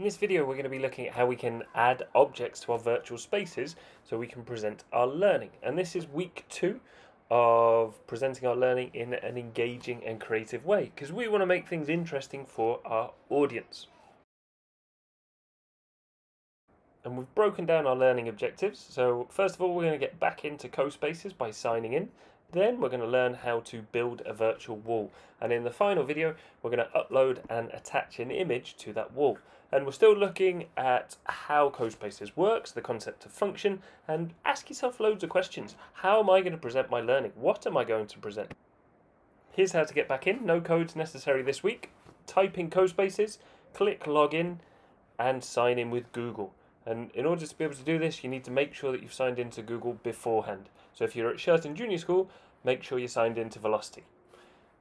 In this video we're going to be looking at how we can add objects to our virtual spaces so we can present our learning. And this is week two of presenting our learning in an engaging and creative way because we want to make things interesting for our audience. And we've broken down our learning objectives. So first of all we're going to get back into CoSpaces by signing in. Then we're going to learn how to build a virtual wall. And in the final video, we're going to upload and attach an image to that wall. And we're still looking at how CoSpaces works, the concept of function, and ask yourself loads of questions. How am I going to present my learning? What am I going to present? Here's how to get back in. No codes necessary this week. Type in CoSpaces, click login, and sign in with Google. And in order to be able to do this, you need to make sure that you've signed into Google beforehand. So if you're at Sheraton Junior School, make sure you're signed into Velocity.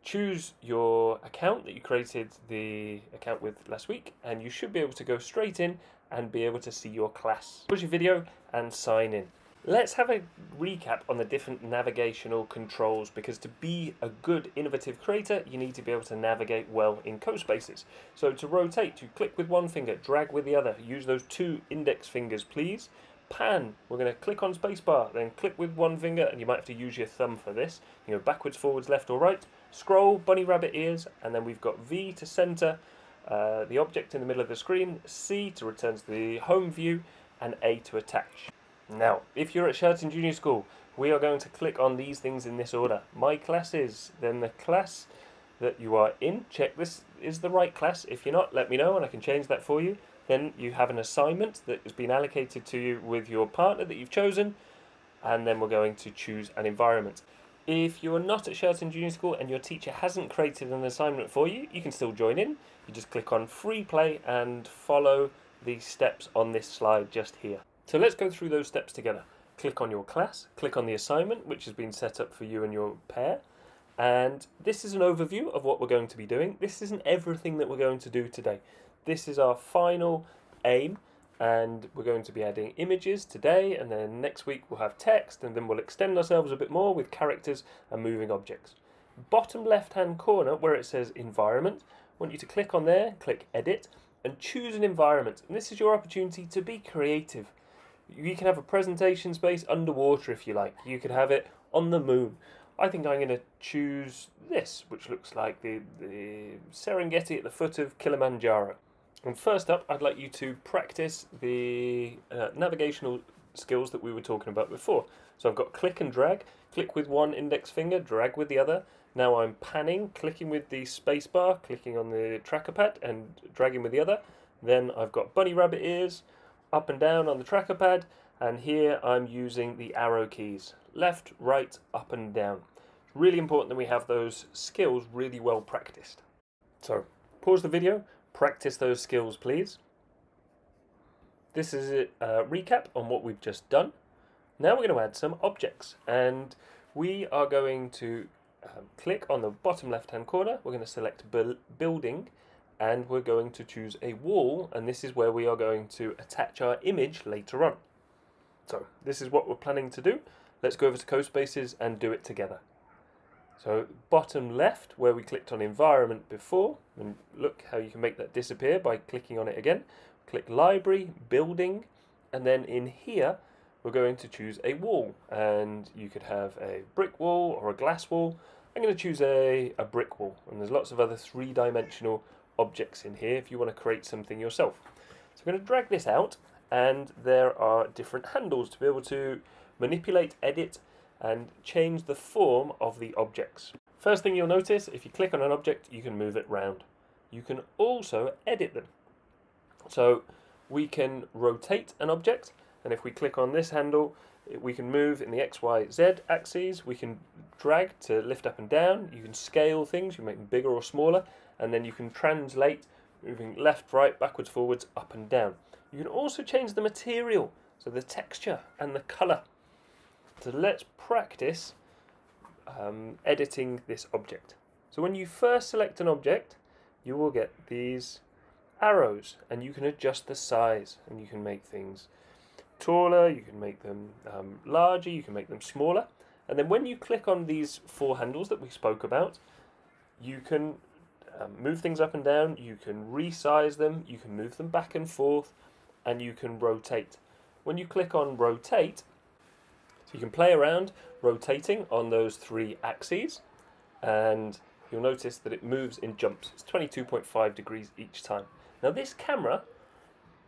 Choose your account that you created the account with last week, and you should be able to go straight in and be able to see your class. Pause your video and sign in. Let's have a recap on the different navigational controls because to be a good innovative creator, you need to be able to navigate well in CoSpaces. So to rotate, you click with one finger, drag with the other. Use those two index fingers, please. Pan, we're going to click on spacebar, then click with one finger, and you might have to use your thumb for this. You go backwards, forwards, left or right. Scroll, bunny rabbit ears, and then we've got V to center, uh, the object in the middle of the screen, C to return to the home view, and A to attach. Now, if you're at Sheraton Junior School, we are going to click on these things in this order. My classes, then the class that you are in. Check this is the right class. If you're not, let me know and I can change that for you. Then you have an assignment that has been allocated to you with your partner that you've chosen. And then we're going to choose an environment. If you're not at Sheraton Junior School and your teacher hasn't created an assignment for you, you can still join in. You just click on free play and follow the steps on this slide just here. So let's go through those steps together. Click on your class, click on the assignment, which has been set up for you and your pair. And this is an overview of what we're going to be doing. This isn't everything that we're going to do today. This is our final aim, and we're going to be adding images today, and then next week we'll have text, and then we'll extend ourselves a bit more with characters and moving objects. Bottom left hand corner, where it says environment, I want you to click on there, click edit, and choose an environment. And this is your opportunity to be creative. You can have a presentation space underwater if you like. You could have it on the moon. I think I'm going to choose this, which looks like the, the Serengeti at the foot of Kilimanjaro. And first up, I'd like you to practice the uh, navigational skills that we were talking about before. So I've got click and drag, click with one index finger, drag with the other. Now I'm panning, clicking with the spacebar, clicking on the tracker pad and dragging with the other. Then I've got bunny rabbit ears, up and down on the tracker pad and here I'm using the arrow keys. Left right up and down. Really important that we have those skills really well practiced. So pause the video. Practice those skills please. This is a recap on what we've just done. Now we're going to add some objects. And we are going to um, click on the bottom left hand corner. We're going to select building. And we're going to choose a wall. And this is where we are going to attach our image later on. So this is what we're planning to do. Let's go over to CoSpaces and do it together. So bottom left where we clicked on environment before and look how you can make that disappear by clicking on it again. Click library, building and then in here we're going to choose a wall and you could have a brick wall or a glass wall. I'm going to choose a, a brick wall and there's lots of other three-dimensional objects in here if you want to create something yourself. So I'm going to drag this out and there are different handles to be able to manipulate, edit and change the form of the objects. First thing you'll notice, if you click on an object, you can move it round. You can also edit them. So we can rotate an object, and if we click on this handle, we can move in the X, Y, Z axes. We can drag to lift up and down. You can scale things, you make them bigger or smaller and then you can translate moving left, right, backwards, forwards, up and down. You can also change the material, so the texture and the colour. So let's practice um, editing this object. So when you first select an object, you will get these arrows and you can adjust the size and you can make things taller, you can make them um, larger, you can make them smaller. And then when you click on these four handles that we spoke about, you can um, move things up and down, you can resize them, you can move them back and forth, and you can rotate. When you click on rotate, so you can play around rotating on those three axes, and you'll notice that it moves in jumps. It's 22.5 degrees each time. Now this camera,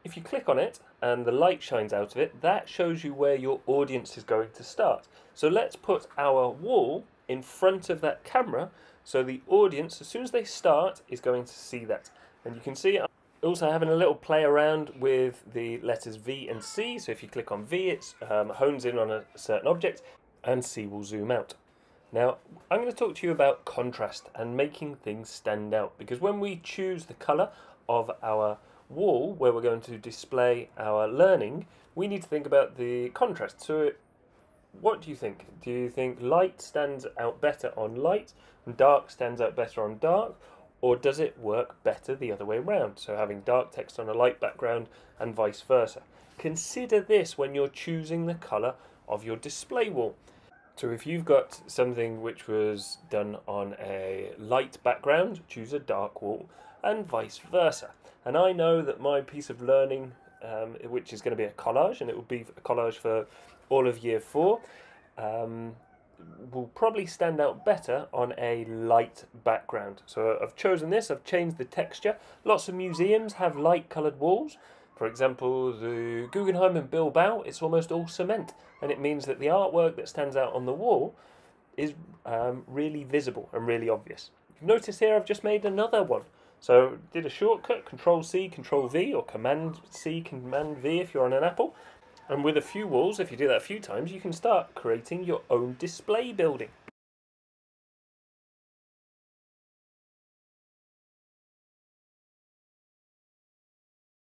if you click on it and the light shines out of it, that shows you where your audience is going to start. So let's put our wall in front of that camera so the audience, as soon as they start, is going to see that. And you can see I'm also having a little play around with the letters V and C. So if you click on V, it um, hones in on a certain object and C will zoom out. Now, I'm going to talk to you about contrast and making things stand out because when we choose the colour of our wall where we're going to display our learning, we need to think about the contrast. So what do you think? Do you think light stands out better on light and dark stands out better on dark? Or does it work better the other way around? So having dark text on a light background and vice versa. Consider this when you're choosing the colour of your display wall. So if you've got something which was done on a light background, choose a dark wall and vice versa. And I know that my piece of learning, um, which is going to be a collage, and it will be a collage for all of year four, um, will probably stand out better on a light background. So I've chosen this, I've changed the texture. Lots of museums have light coloured walls. For example, the Guggenheim in Bilbao, it's almost all cement, and it means that the artwork that stands out on the wall is um, really visible and really obvious. You've noticed here I've just made another one. So did a shortcut, Control C, Control V, or Command C, Command V if you're on an Apple. And with a few walls, if you do that a few times, you can start creating your own display building.